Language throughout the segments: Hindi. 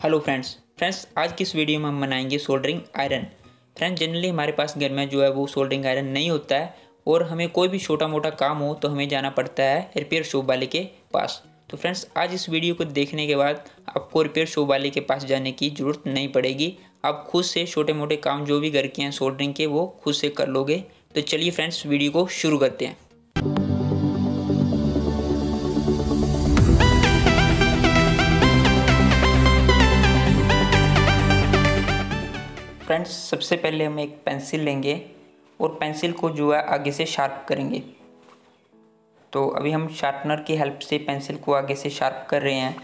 हेलो फ्रेंड्स फ्रेंड्स आज की इस वीडियो में हम बनाएँगे सोल्डरिंग आयरन फ्रेंड्स जनरली हमारे पास घर में जो है वो सोल्डरिंग आयरन नहीं होता है और हमें कोई भी छोटा मोटा काम हो तो हमें जाना पड़ता है रिपेयर शॉप वाले के पास। तो फ्रेंड्स आज इस वीडियो को देखने के बाद आपको रिपेयर शॉप वाले के पास जाने की ज़रूरत नहीं पड़ेगी। आप खुद से छोटे मोटे काम जो भी घर के हैं सोल्डरिंग के, वो खुद से कर लोगे। तो चलिए फ्रेंड्स वीडियो को शुरू करते हैं। फ्रेंड्स, सबसे पहले हम एक पेंसिल लेंगे और पेंसिल को जो है आगे से शार्प करेंगे। तो अभी हम शार्पनर की हेल्प से पेंसिल को आगे से शार्प कर रहे हैं।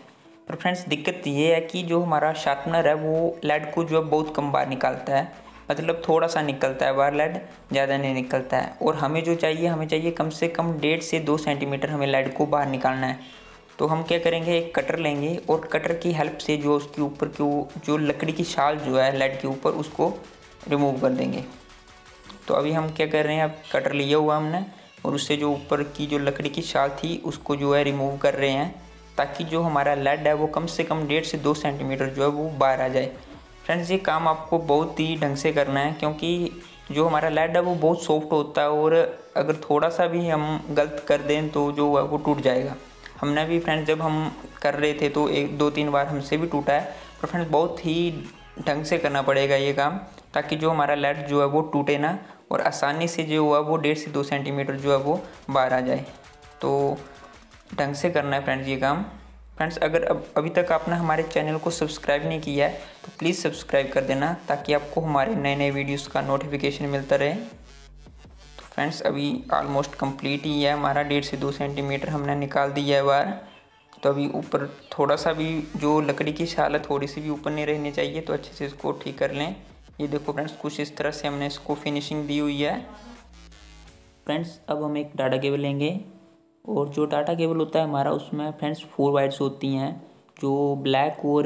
पर फ्रेंड्स, दिक्कत ये है कि जो हमारा शार्पनर है, वो लेड को जो है बहुत कम बार निकालता है। मतलब थोड़ा सा निकलता है, बार लेड ज़्यादा नहीं निकलता है। और हमें जो चाहिए, हमें चाहिए कम से कम डेढ़ से दो सेंटीमीटर हमें लेड को बाहर निकालना है। तो हम क्या करेंगे, एक कटर लेंगे और कटर की हेल्प से जो उसके ऊपर की जो लकड़ी की शाल जो है लेड के ऊपर, उसको रिमूव कर देंगे। तो अभी हम क्या कर रहे हैं, अब कटर लिया हुआ हमने और उससे जो ऊपर की जो लकड़ी की शाल थी, उसको जो है रिमूव कर रहे हैं ताकि जो हमारा लेड है वो कम से कम डेढ़ से दो सेंटीमीटर जो है वो बाहर आ जाए। फ्रेंड्स ये काम आपको बहुत ही ढंग से करना है क्योंकि जो हमारा लेड है वो बहुत सॉफ्ट होता है और अगर थोड़ा सा भी हम गलत कर दें तो जो है वो टूट जाएगा। हमने भी फ्रेंड्स जब हम कर रहे थे तो एक, दो, तीन बार हमसे भी टूटा है, पर फ्रेंड्स बहुत ही ढंग से करना पड़ेगा ये काम, ताकि जो हमारा लेड जो है वो टूटे ना, और आसानी से जो हुआ वो डेढ़ से दो सेंटीमीटर जो है वो बाहर आ जाए। तो ढंग से करना है फ्रेंड्स ये काम। फ्रेंड्स अगर अब, अभी तक आपने हमारे चैनल को सब्सक्राइब नहीं किया है तो प्लीज़ सब्सक्राइब कर देना, ताकि आपको हमारे नए नए वीडियोस का नोटिफिकेशन मिलता रहे। फ्रेंड्स, अभी ऑलमोस्ट कंप्लीट ही है। हमारा डेढ़ से दो सेंटीमीटर हमने निकाल दिया है बाहर। तो अभी ऊपर थोड़ा सा भी जो लकड़ी की शाल है, थोड़ी सी भी ऊपर नहीं रहनी चाहिए तो अच्छे से इसको ठीक कर लें। ये देखो फ्रेंड्स, कुछ इस तरह से हमने इसको फिनिशिंग दी हुई है। फ्रेंड्स, अब हम एक डाटा केबल लेंगे। और जो डाटा केबल होता है हमारा, उसमें फ्रेंड्स फोर वाइट्स होती हैं। जो ब्लैक और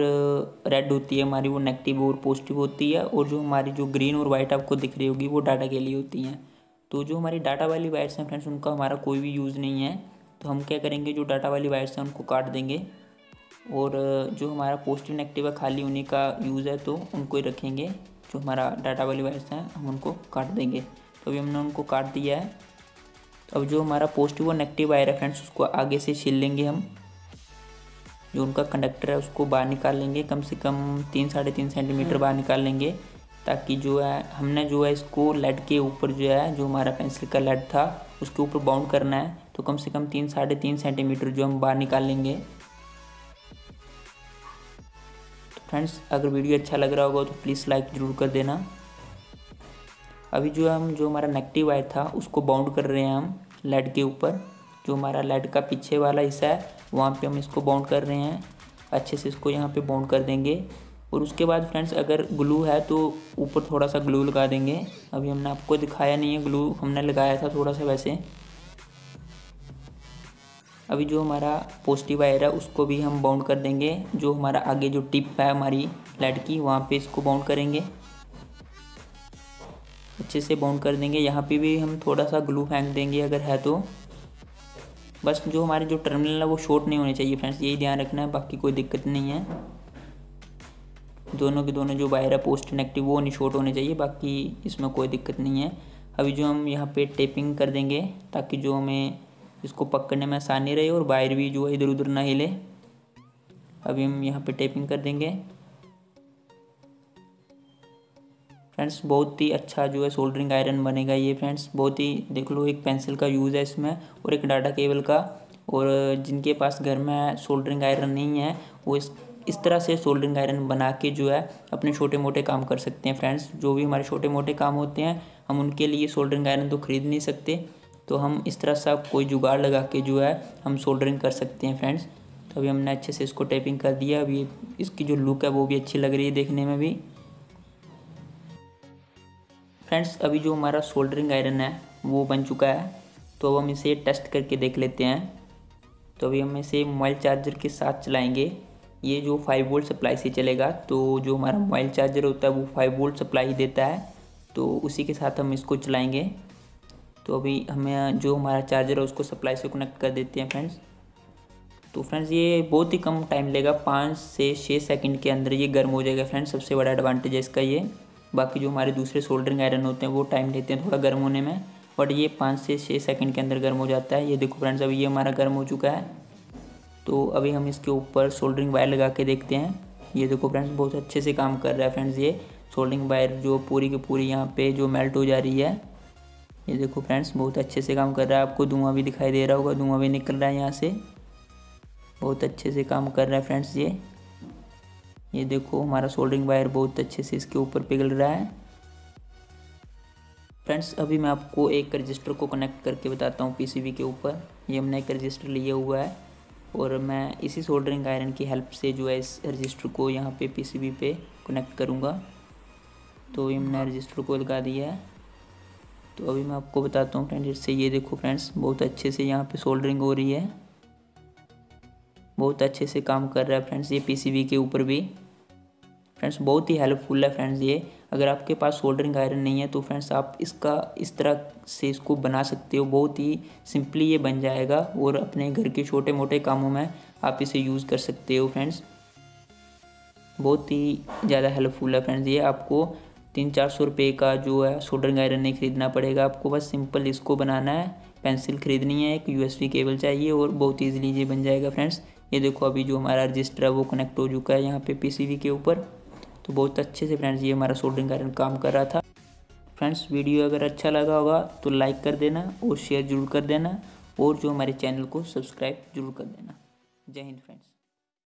रेड होती है हमारी, वो नेगेटिव और पॉजिटिव होती है। और जो हमारी जो ग्रीन और वाइट आपको दिख रही होगी, वो डाटा के लिए होती हैं। तो जो हमारी डाटा वाली वायर्स हैं फ्रेंड्स, उनका हमारा कोई भी यूज़ नहीं है। तो हम क्या करेंगे, जो डाटा वाली वायर्स हैं, उनको काट देंगे। और, जो हमारा पॉजिटिव नेगेटिव है, खाली उन्हीं का यूज़ है तो उनको ही रखेंगे। जो हमारा डाटा वाली वायर्स हैं, हम उनको काट देंगे। तो अभी हमने उनको काट दिया है। अब जो हमारा पॉजिटिव और नेगेटिव वायर है फ्रेंड्स, उसको आगे से छील लेंगे हम। जो उनका कंडक्टर है, उसको बाहर निकाल लेंगे। कम से कम तीन, साढ़े तीन सेंटीमीटर बाहर निकाल लेंगे। ताकि जो है, हमने जो है इसको लेड के ऊपर जो है, जो हमारा पेंसिल का लेड था, उसके ऊपर बाउंड करना है। तो कम से कम तीन, साढ़े तीन सेंटीमीटर जो हम बाहर निकाल लेंगे। तो फ्रेंड्स अगर वीडियो अच्छा लग रहा होगा तो प्लीज़ लाइक ज़रूर कर देना। अभी जो हम, जो हमारा नेगेटिव वायर था, उसको बाउंड कर रहे हैं हम लेड के ऊपर। जो हमारा लेड का पीछे वाला हिस्सा है, वहाँ पे हम इसको बाउंड कर रहे हैं। अच्छे से इसको यहाँ पे बाउंड कर देंगे। और उसके बाद फ्रेंड्स, अगर ग्लू है तो ऊपर थोड़ा सा ग्लू लगा देंगे। अभी हमने आपको दिखाया नहीं है ग्लू, हमने लगाया था थोड़ा सा वैसे। अभी जो हमारा पॉजिटिव वायर है, उसको भी हम बाउंड कर देंगे। जो हमारा आगे जो टिप है हमारी लेड की, वहाँ पे इसको बाउंड करेंगे। अच्छे से बाउंड कर देंगे। यहाँ पे भी हम थोड़ा सा ग्लू फेंक देंगे अगर है तो। बस जो हमारे जो टर्मिनल है, वो शॉर्ट नहीं होने चाहिए फ्रेंड्स। यही ध्यान रखना है, बाकी कोई दिक्कत नहीं है। दोनों के दोनों जो वायर है पोस्ट नेगेटिव वो नहीं शॉर्ट होने चाहिए, बाकी इसमें कोई दिक्कत नहीं है। अभी जो हम यहाँ पे टेपिंग कर देंगे, ताकि जो हमें इसको पकड़ने में आसानी रहे और वायर भी जो है इधर उधर ना हिले। अभी हम यहाँ पे टेपिंग कर देंगे। फ्रेंड्स, बहुत ही अच्छा जो है सोल्डरिंग आयरन बनेगा ये, फ्रेंड्स। बहुत ही देख लो, एक पेंसिल का यूज़ है इसमें, और एक डाटा केबल का। और जिनके पास घर में सोल्डरिंग आयरन नहीं है, वो इस इस तरह से सोल्डरिंग आयरन बना के जो है अपने छोटे मोटे काम कर सकते हैं फ्रेंड्स जो भी हमारे छोटे मोटे काम होते हैं, हम उनके लिए सोल्डरिंग आयरन तो ख़रीद नहीं सकते। तो हम इस तरह सा कोई जुगाड़ लगा के जो है हम सोल्डरिंग कर सकते हैं फ्रेंड्स तो अभी हमने अच्छे से इसको टेपिंग कर दिया। अभी इसकी जो लुक है वो भी अच्छी लग रही है देखने में भी। फ्रेंड्स अभी जो हमारा सोल्डरिंग आयरन है, वो बन चुका है। तो अब हम इसे टेस्ट करके देख लेते हैं। तो अभी हम इसे मोबाइल चार्जर के साथ चलाएँगे। ये जो फाइव वोल्ट सप्लाई से चलेगा तो जो हमारा मोबाइल चार्जर होता है, वो फाइव वोल्ट सप्लाई ही देता है। तो उसी के साथ हम इसको चलाएँगे। तो अभी हमें जो हमारा चार्जर है, उसको सप्लाई से कनेक्ट कर देते हैं फ्रेंड्स तो फ्रेंड्स ये बहुत ही कम टाइम लेगा, पाँच से छः सेकंड के अंदर ये गर्म हो जाएगा फ्रेंड्स सबसे बड़ा एडवांटेज है इसका ये। बाकी जो हमारे दूसरे सोल्डरिंग आयरन होते हैं, वो टाइम लेते हैं थोड़ा गर्म होने में। बट ये पाँच से छः सेकंड के अंदर गर्म हो जाता है। ये देखो फ्रेंड्स अभी ये हमारा गर्म हो चुका है। तो अभी हम इसके ऊपर सोल्डरिंग वायर लगा के देखते हैं। ये देखो फ्रेंड्स बहुत अच्छे से काम कर रहा है फ्रेंड्स ये सोल्डरिंग वायर जो पूरी की पूरी यहाँ पे जो मेल्ट हो जा रही है। ये देखो फ्रेंड्स बहुत अच्छे से काम कर रहा है। आपको धुआँ भी दिखाई दे रहा होगा, धुआँ भी निकल रहा है यहाँ से। बहुत अच्छे से काम कर रहा है फ्रेंड्स ये। ये देखो हमारा सोल्डरिंग वायर बहुत अच्छे से इसके ऊपर पिघल रहा है। फ्रेंड्स अभी मैं आपको एक रजिस्टर को कनेक्ट करके बताता हूँ पीसीबी के ऊपर। ये हमने एक रजिस्टर लिया हुआ है। और मैं इसी सोल्डरिंग आयरन की हेल्प से जो है इस रजिस्टर को यहाँ पे पीसीबी पे कनेक्ट करूँगा। तो ये मैंने रजिस्टर को लगा दिया है। तो अभी मैं आपको बताता हूँ फ्रेंड्स इससे ये देखो फ्रेंड्स बहुत अच्छे से यहाँ पे सोल्डरिंग हो रही है। बहुत अच्छे से काम कर रहा है फ्रेंड्स ये पीसीबी के ऊपर भी। फ्रेंड्स बहुत ही हेल्पफुल है फ्रेंड्स ये। अगर आपके पास सोल्डरिंग आयरन नहीं है तो फ्रेंड्स आप इसका इस तरह से इसको बना सकते हो। बहुत ही सिंपली ये बन जाएगा और अपने घर के छोटे मोटे कामों में आप इसे यूज़ कर सकते हो फ्रेंड्स बहुत ही ज़्यादा हेल्पफुल है फ्रेंड्स ये आपको तीन चार सौ रुपये का जो है सोल्डरिंग आयरन नहीं खरीदना पड़ेगा। आपको बस सिंपल इसको बनाना है। पेंसिल खरीदनी है, एक यूएसबी केबल चाहिए और बहुत ईजिली ये बन जाएगा फ्रेंड्स ये देखो अभी जो हमारा रजिस्टर है, वो कनेक्ट हो चुका है यहाँ पे पीसीबी के ऊपर। तो बहुत अच्छे से फ्रेंड्स ये हमारा सोल्डरिंग आयरन काम कर रहा था। फ्रेंड्स वीडियो अगर अच्छा लगा होगा तो लाइक कर देना और शेयर ज़रूर कर देना और जो हमारे चैनल को सब्सक्राइब ज़रूर कर देना। जय हिंद फ्रेंड्स